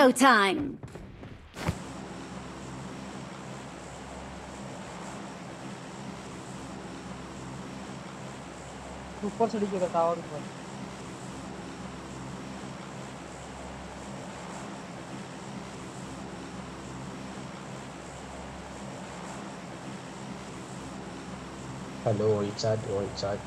showtime! ऊपर से दिखेगा टावर ऊपर Hello, Richard or Richard.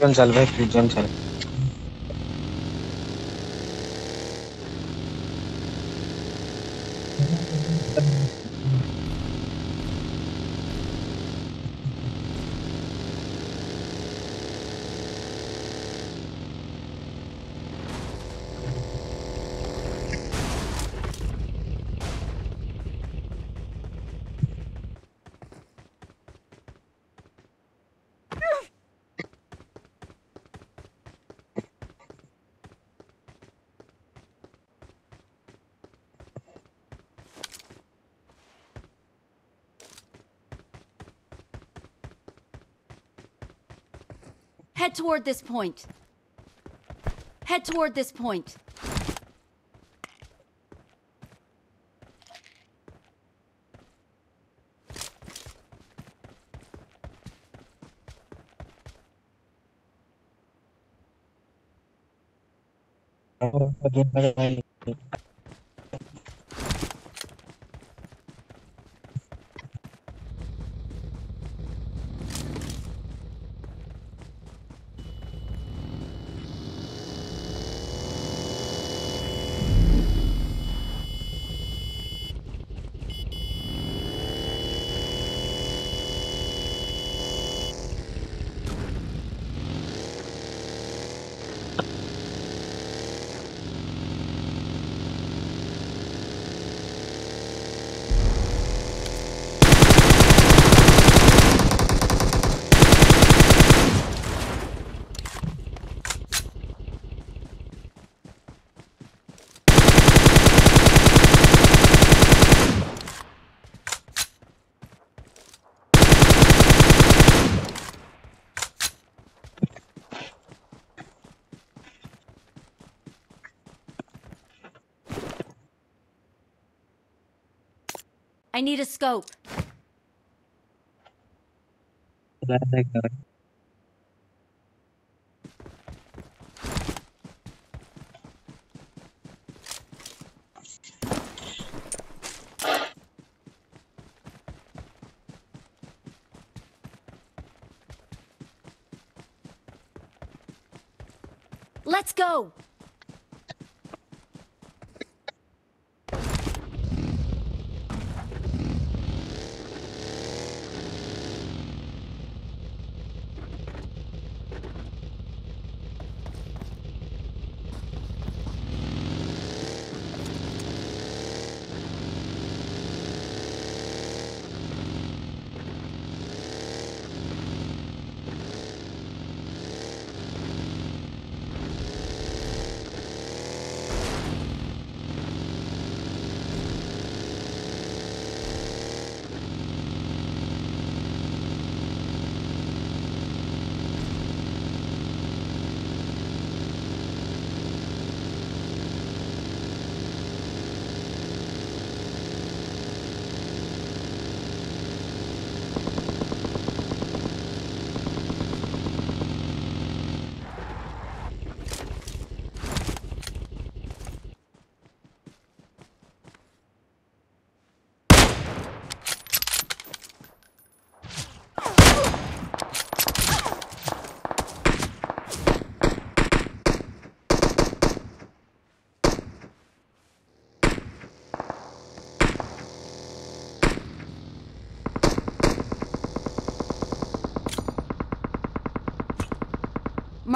चल चल भाई फ्यूजन चल। Head toward this point. Head toward this point. I need a scope. Let's go!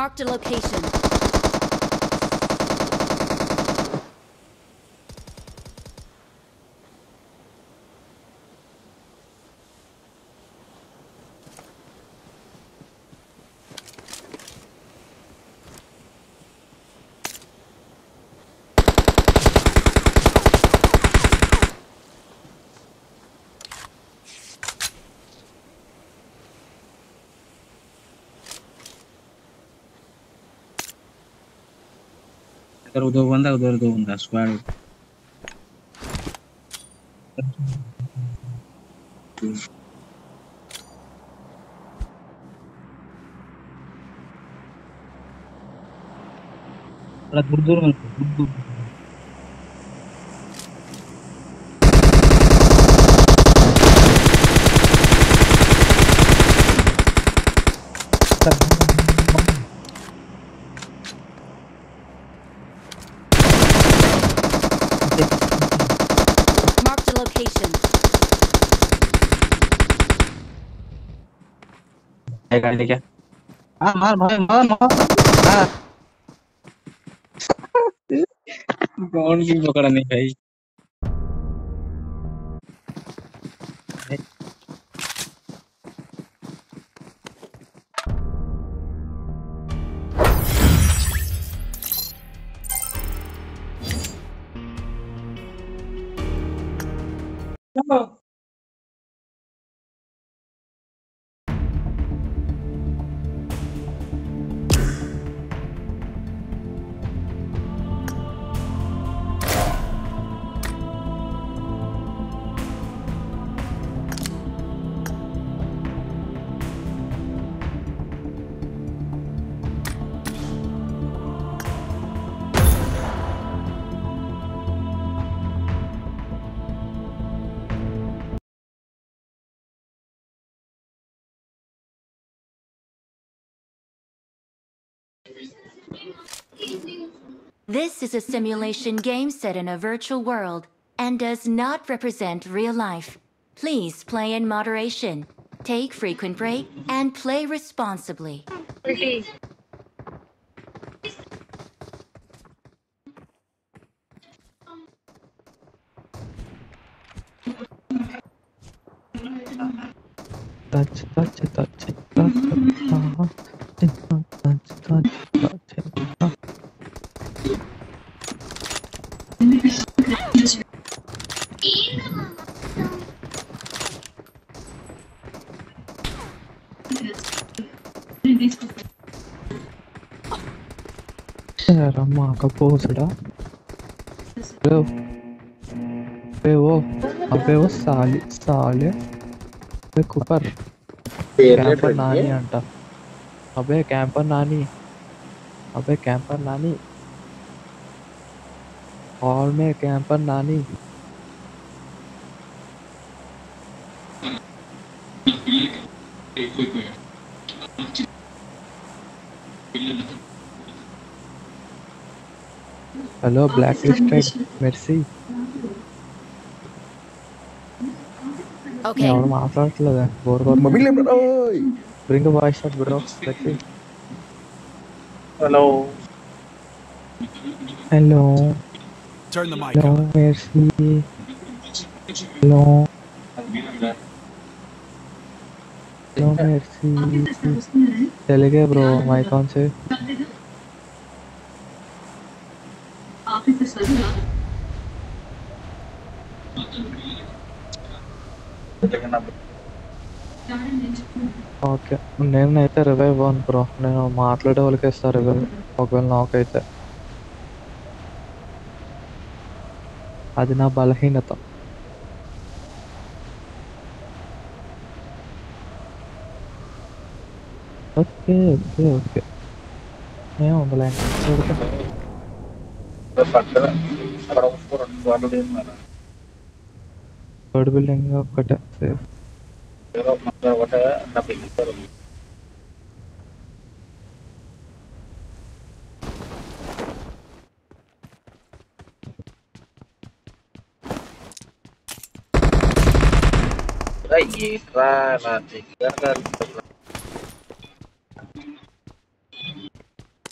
Marked a location. इधर उधर बंदा उधर दो बंदा स्क्वाड थोड़ा दूर दूर में दूर दूर मारने क्या हाँ मार मार मार मार कौन की पकड़ा नहीं भाई Oh. This is a simulation game set in a virtual world and does not represent real life. Please play in moderation, take frequent breaks, and play responsibly. ಅಮ್ಮ ಕಪ್ಪು ಸಡಾ हेलो पे वो अबे वो साले। साले पे कुपर कैंपर नानी अंटा। अबे कैंपर नानी। अबे कैंपर नानी। हॉल में कैंपर नानी। Hello, blacklisted. Merci. Okay. ఎవరు మాట్లాడట్లేదా బోర్ బోర్ మొబైల్ ఎప్పుడు ఓయ్ bring voice out bro let's hello hello turn the mic hello Mercy hello hello Mercy తెలుగే బ్రో మైక్ ఆన్ చేయి से ఓకే నేనైతే రివైవ్ అవ్వను బ్రో నేను మాట్లాడే వాళ్ళకి ఇస్తా రివైవ్ ఒకవేళ నాకైతే అది నా బలహీనత ఓకే ఓకే ఓకే ఏముందిలే చూడతా అక్కడ ఏదో మన ఒకటే డబ్బు ఇస్తారు ఏంట్రా నా దగ్గర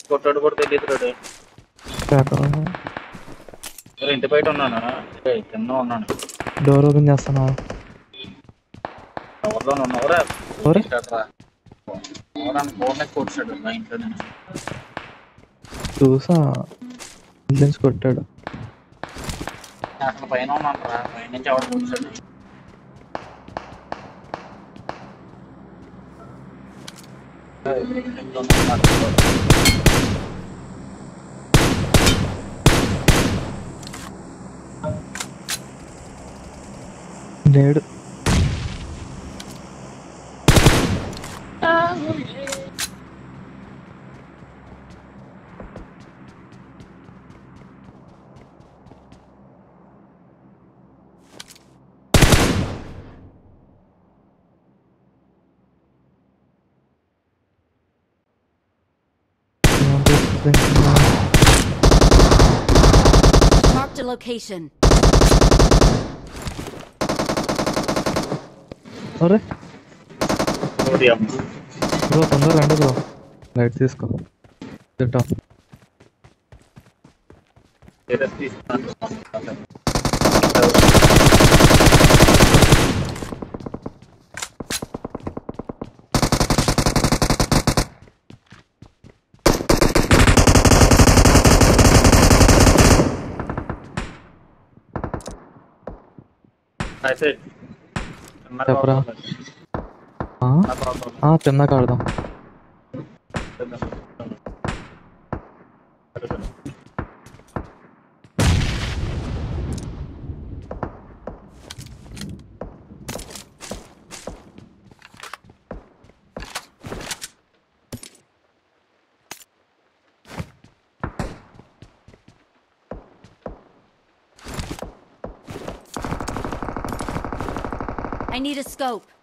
కొట్టాడు కూడా తెలియదు ఇంటి బయట ఉన్నాను? కింద ఉన్నాను. డోర్ ఓపెన్ చేస్తున్నావు చూసా ఇంజన్స్ కొట్టాడు అక్కడ పైన ఉన్నాను రా పైన నుంచి ఎవరు కూర్చోడు నేడు Marked a location. ore podium. Bro thunder rendu bro. Light this ko the top. I said हाँ हाँ चन्ना काटता हूँ scope.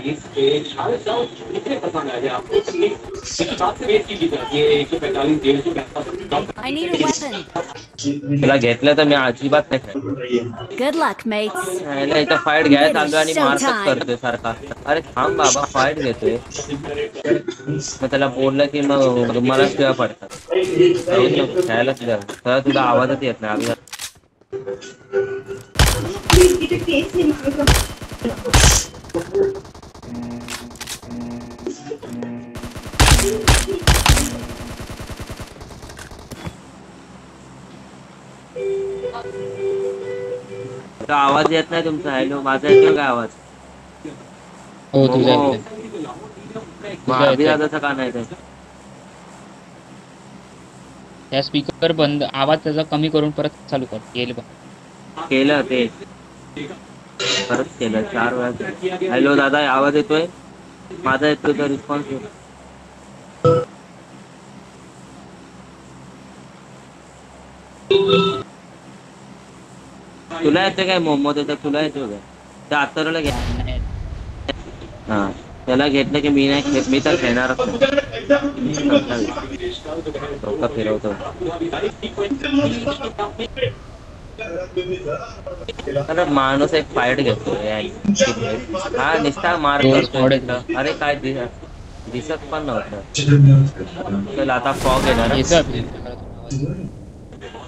वे खायदा बैठे फिलिप्स I need a घेतलं तर मी अजिबात नाही खात Good luck, mates. यायला फाईट घ्यायला चाललो आणि मारकच करतोय सारखा अरे थांब बाबा फाईट घेतोय मग त्याला बोललं की मग मला पडतात तर तुला आवाजच येत नाही आम्ही तो आवाज येत नाही तुमचा. हॅलो माझा येतो काय आवाज? हो मोमो. इथे. मग अभिदादाचा का नाही ते? त्या स्पीकर बंद. आवाज त्याचा कमी करून परत चालू कर. येईल बघ. केलं ते. परत केलं. चार वेळा हॅलो दादा आवाज येतोय? माझा येतोय तर रिस्पॉन्स तुला येते काय? मोमो तर तुला येतो काय? त्या आत्तरला घ्या. हा. त्याला घेतलं की मी नाही खेळ मी तर खेळणारच नाही. फिरवतो. अरे माणूस एक फाईट घेतो हा निस्ता मार. अरे काय दिसत दिसत पण नव्हतं. चल आता फॉग येणार.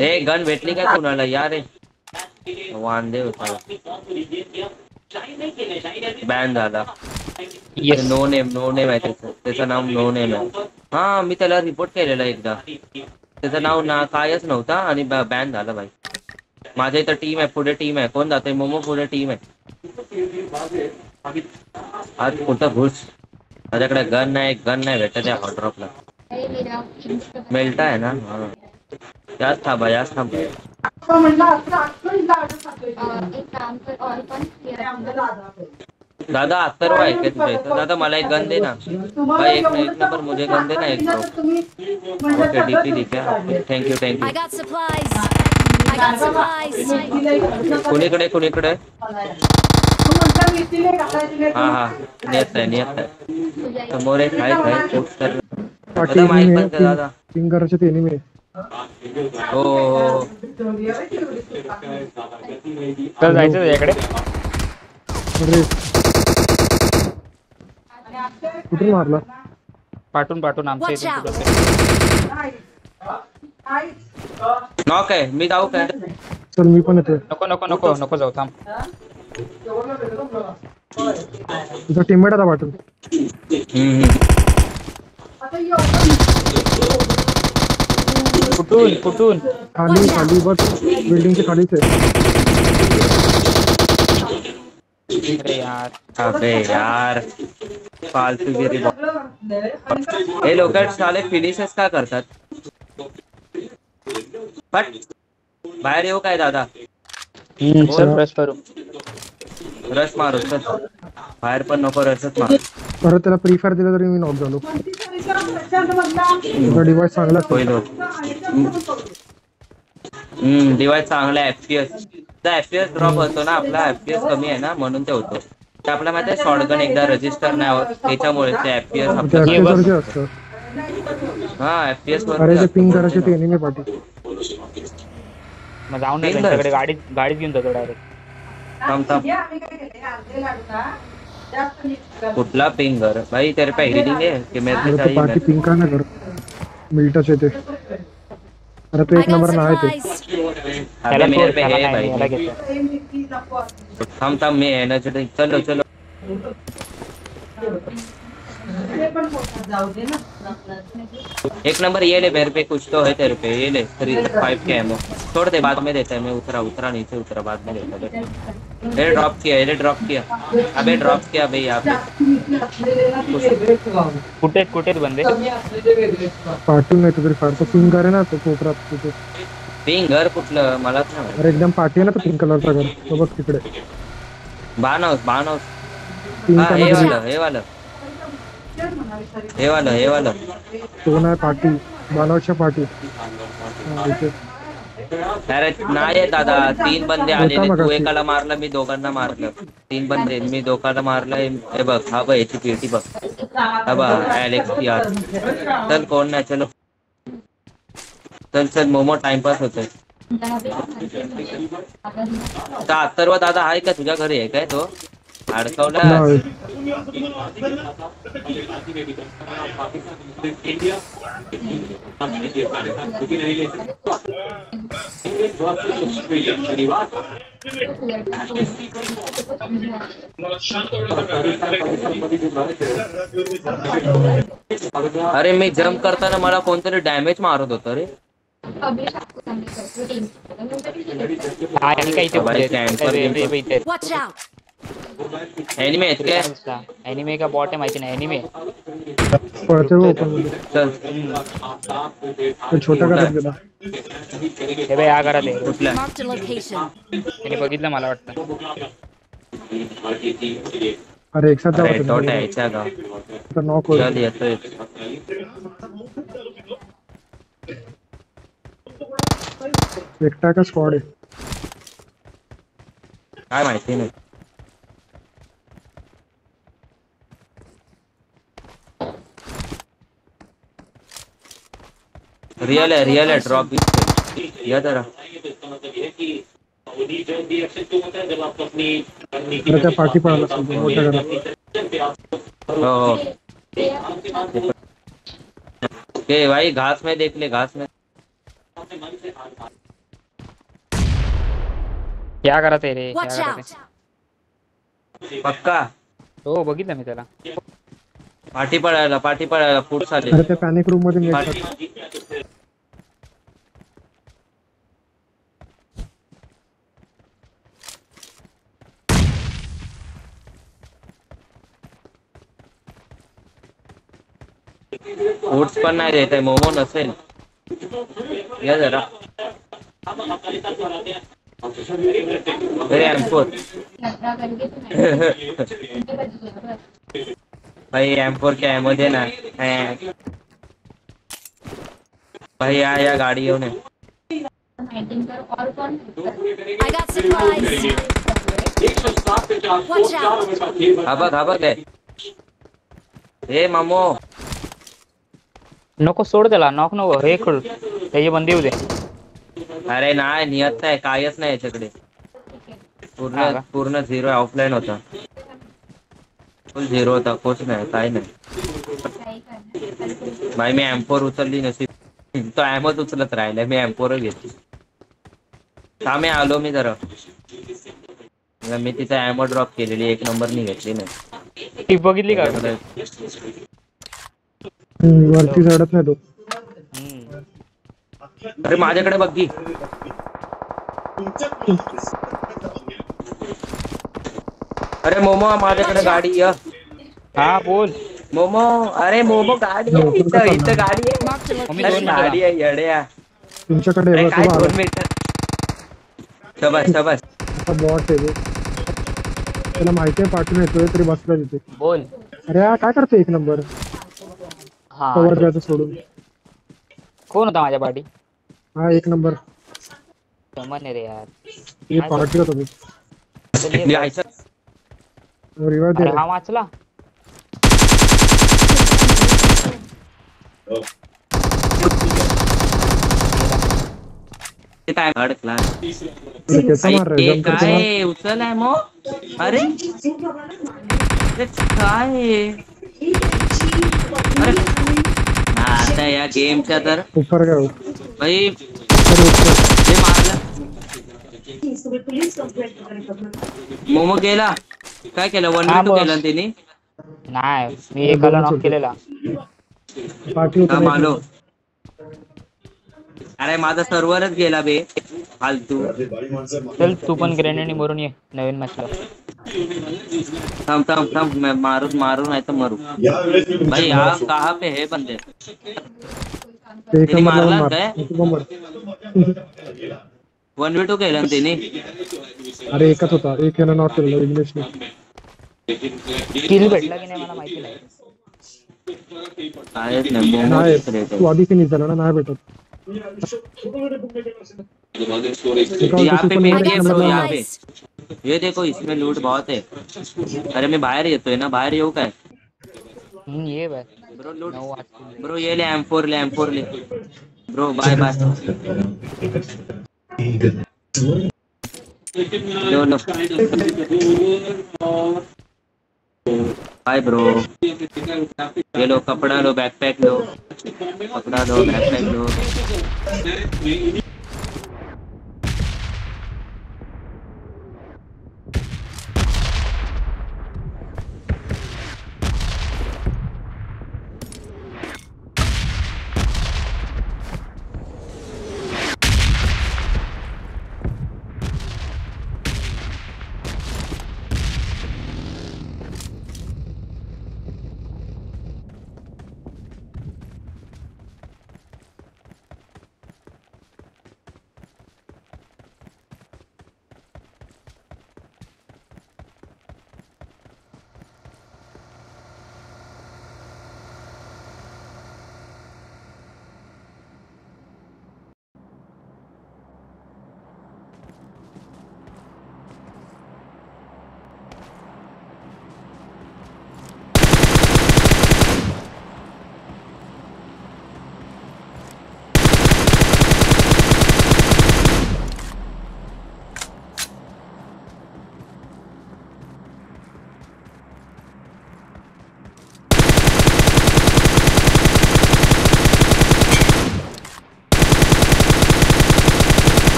ए गन भेटली काय कुणाला? या रे. वांदे होता बॅन झाला. नो नेम नो नेम आहे त्याचं. त्याचं नाव नो नेम आहे. हा मी त्याला रिपोर्ट केलेलं एकदा. त्याचं नाव ना कायच नव्हता आणि बॅन झालं भाई. माझ्या इथं टीम आहे पुढे टीम आहे. कोण जाते मोमो पुढे टीम आहे. आज कुठं घुस? माझ्याकडे गन नाही गन नाही भेटत आहे हॉटड्रॉपला मिळत है ना? हा। याच थांबा याच थांबा दादा अत्तर का तुझ्या इथं दादा मला एक गन दे ना। भाई एक एक नंबर मुझे गन दे ना एक okay DP thank you got supplies. I got supplies. कुणीकडे कुणीकडे हा हा। नेत आहे नेत आहे समोर एक आहे काय पोस्टर दादा माईक बंद कर दादा पिंग करायचे ते एनिमी हो हो, हो. चल जायचं त्याच्याकडे अरे कुठून मारला पाठवून पाठवून आमच्या. कुठं. नॉक आहे मी जाऊ काय चल मी पण येतोय नको नको नको नको जाऊ थांब तुझा टीममेट आता पाठवून हम्म, हम्म. कुठून कुठून खाली खाली बस बिल्डिंगच्या खालीच आहे अरे यार अबे यार। फालतूगिरी हे लोक साले फिनिशच का करतात। बट बाहेर येऊ काय दादा? चल ब्रश करू रस मारू चल बाहेर पण नको रसच मारू. परत त्याला प्री फायर दिलं तरी मी नॉक झालो. तुझा डिवाइस चांगला. होईल हम्म डिवाइस चांगला एफपीएस एफपीएस ड्रॉप होतो ना आपला एफपीएस कमी आहे ना म्हणून ते होतो. ते आपल्या माहिती शॉर्टगन एकदा रजिस्टर नाही होत त्याच्यामुळे ते एफपीएस आपलं हा एफपीएस अरे ते पिंग करायचे ते एनिमी पाठी मग जाऊन. त्यांच्याकडे गाडीत गाडीत घेऊन जातो डायरेक्ट थांब थांब कुठला पिंगर भाई तेरे पे हीलिंग है कि मेरे अरे पे तो चाहिए पाठी पिंग का नाही कर मिल्टच येते अरे तो एक नंबर ना ते supplies. त्याला अबे मेरे पे है भाई थांब थांब मैं एनर्जेटिक चलो चलो एक नंबर ये ले मेरे पे कुछ तो है तेरे पे ये ले थ्री फाइव के एमओ छोड़ दे बाद में देता है मैं उतरा उतरा नीचे उतरा बाद में देता है। ये ड्रॉप किया ये ड्रॉप किया। अबे ड्रॉप किया भाई यहाँ पे कुठे कुठे बंदे। पाठवून नाही तरी फार तो पिंग करे ना तो कोपरात तिथे पिंगर कुठलं मलाच नाही माहित. अरे एकदम पाठी आहे ना तो पिंक कलरचा घर तो बघ तिकडे बानवस बानवस पिंक हा हे कलर वालं हे वालं। हे वालं हे वालं. बानवच्या पाठी हा, इथे. अरे नाही दादा तीन बंदे होता तू. एकाला मारलं मी दोघांना मारलं. तीन बंदे मी दोघांना मारलं हे बघ हा बघ याची पेटी बघ. हा बघ ऍलेक्स पी आर चल कोण नाही चलो. चल चल मोमो टाइमपास होतोय. अथर्व दादा आहे का तुझ्या घरी? आहे काय तो. अडकवला. अरे मी जम्प करताना मला कोणतरी डॅमेज मारत होतं रे हा आणि काय इथे एनिमी काय अॅनिमे का बॉट है माहिती नाही अॅनिमे पळते हो चल। तो छोटा घरात गेला हे आहे कुठल्या Marked a location. त्याने बघितलं मला वाटतं अरे एक साथ जाऊ अरे आपण. टोट का आता नॉक होईल चल येतोय एकटा का स्क्वॉड आहे काय माहिती नाही रिअल है रियल है ड्रॉप भी या जरा। तो हो हो ए भाई घास में देख ले घास में। क्या करत आहे रे क्या out! आहे? पक्का? हो बघितलं मी त्याला पाठी पडायला पाठी पडायला फूट चालेल अरे त्या पॅनिक रूम मध्ये नेट पाठी फूट्स पण नाही देत आहे मोमो नसेल या जरा। अरे एम भाई एम फोर क्या एमो दे ना हैं. भाई या या गाड़ी येऊन ये. I got supplies. Watch out! हा हा हे मामो नको सोड त्याला नॉक नको हे खोल त्याची बंदी दे अरे नाही नियत नाही कायच नाही याच्याकडे हा पूर्ण का? पूर्ण झिरो ऑफलाईन होता फुल झिरो होता कोच नाही काय नाही। भाई मी एम फोर उचलली नसेल तो एमच उचलत राहिला मी एम फोर घेतली हा मी आलो मी जरा मी तिथं एमो ड्रॉप केलेली एक नंबरनी घेतली नाही। ती बघितली का हम्म, वरती चढत नाही तो. अरे माझ्याकडे बघ की। अरे मोमो माझ्याकडे गाडी य हा बोल। मोमो अरे मोमो गाडी इथं इथं गाडी आहे Marked a मम्मी अरे दोन location. गाडी आहे येड्या तुमच्याकडे अरे काय दोन तो मिनिट? शबास शबास। बॉट आहे तो. त्याला माहिती आहे पाठवून येतोय तरी बसला तिथे. बोल. अरे हा काय करतो एक नंबर? हा. कवर द्यायचं सोडून. कोण होता माझ्या पाठी? हा एक नंबर. समज नाही रे यार. हे पार्टी होता मी. अरे दे हा वाचला कैसा मार रहा है? हे उचल मो। अरे। अरे। काय आहे? अरे हा, आता या गेमच्या तर ऊपर भाई ऊपर। मारलं मोमो गेला काय केलं? वन हा, टू बस. केलं तिने? नाही मी एकाला नॉक केलेला. पार्टी होता थांब ना आलो. अरे माझा सर्व्हरच गेला बे. फालतू. चल तू पण ग्रेनेड मरून ये नवीन मॅचला थांब थांब थांब. मैं मारू मारू. नाही तर मरू भाई यहाँ कहाँ पे है बंदे? ते एक तिने नंबर लावून मारला मार. काय? नको बंबर. वन वी टू केलं ना तिने अरे एकच होता एक यानं नॉट केलेलं इंग्लिशने किल भेटला की नाही मला माहिती नाही कायच नाही तू आधी फिनिश झाला ना नाही भेटत है. यहाँ पे गेम नंबर ब्रो यहाँ पे। ये देखो इसमें लूट बहुत है। अरे मी बाहेर येतोय ना बाहेर येऊ काय? हम्म, ये बाय ब्रो लूट ब्रो ये ले एम फोर ले एम फोर ले। ब्रो बाय बाय लो ब्रो ये लो कपड़ा लो बैकपैक लो। कपड़ा लो बैकपैक लो।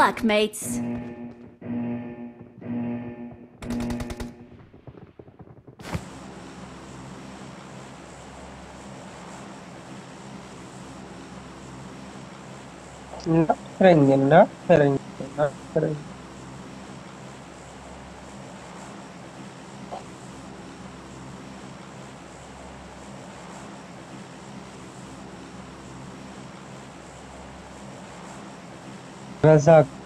luck, mates. Yeah, friend, you know, friend, you know, friend. 我在。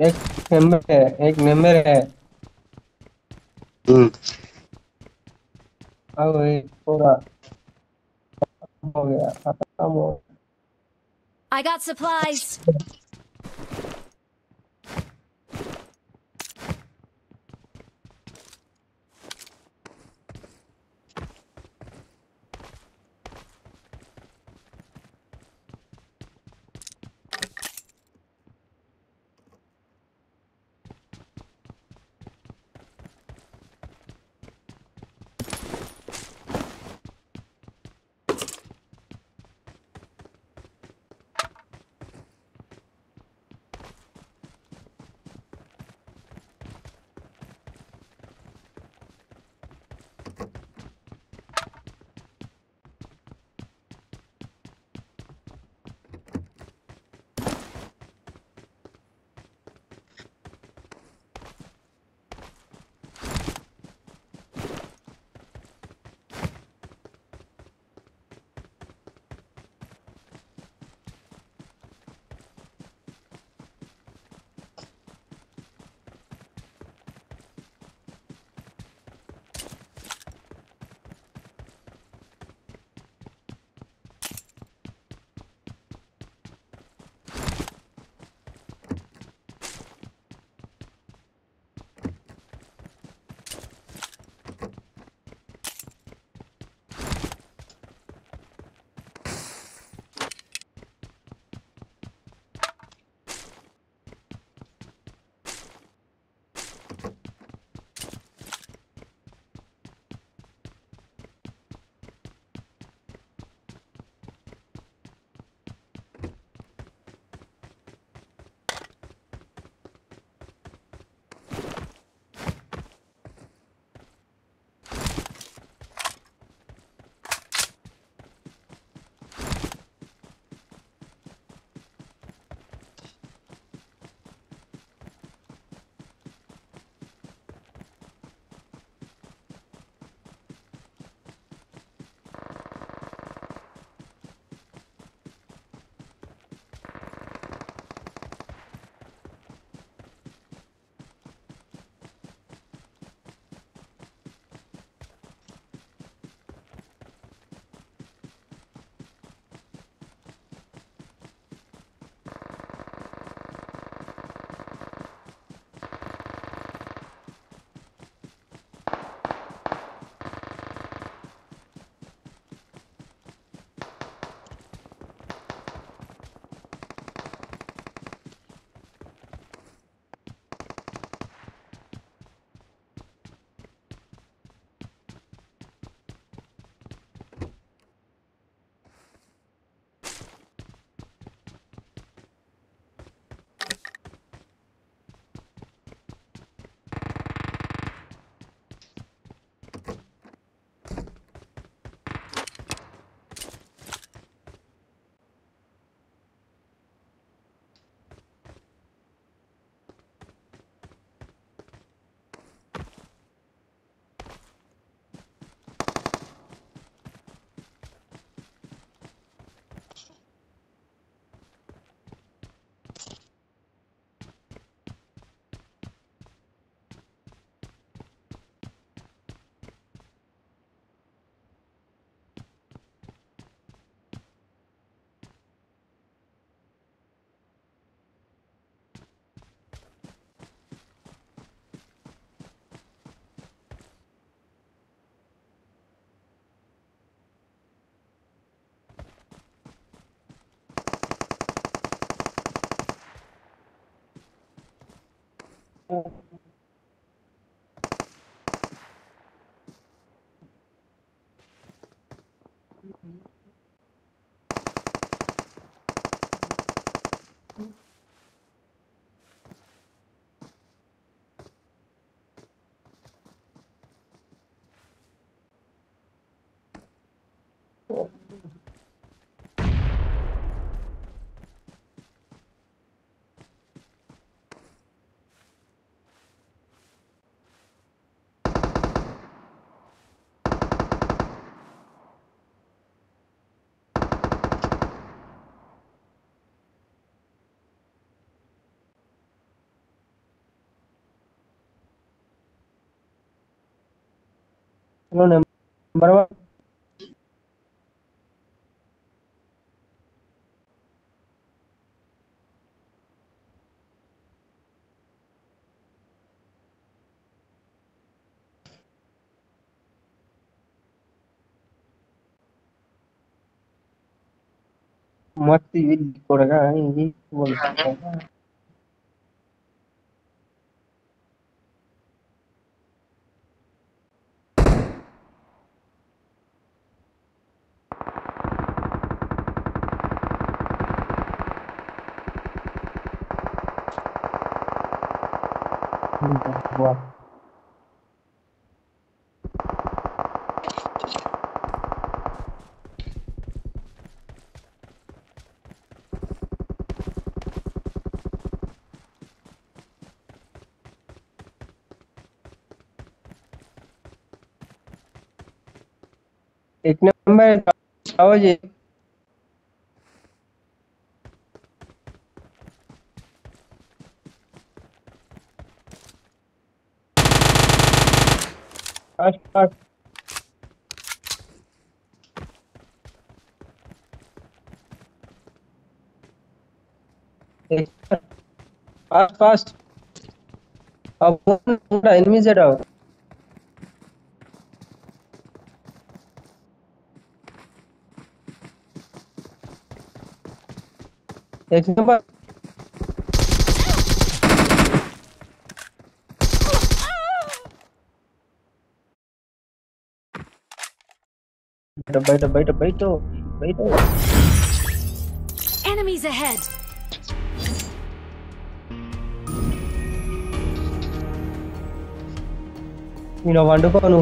एक मेंबर है एक मेंबर है। अब ये पूरा हो गया खत्म हो I got supplies. Cool. No number one. मस्ती भी करेगा ये बोल सकता है। एक नंबर आओ जी। फास्ट फास्ट अब एनिमी से डाउन एक नंबर बैठो बैठो बैठो बैठो Enemies ahead. నేను వండుకోను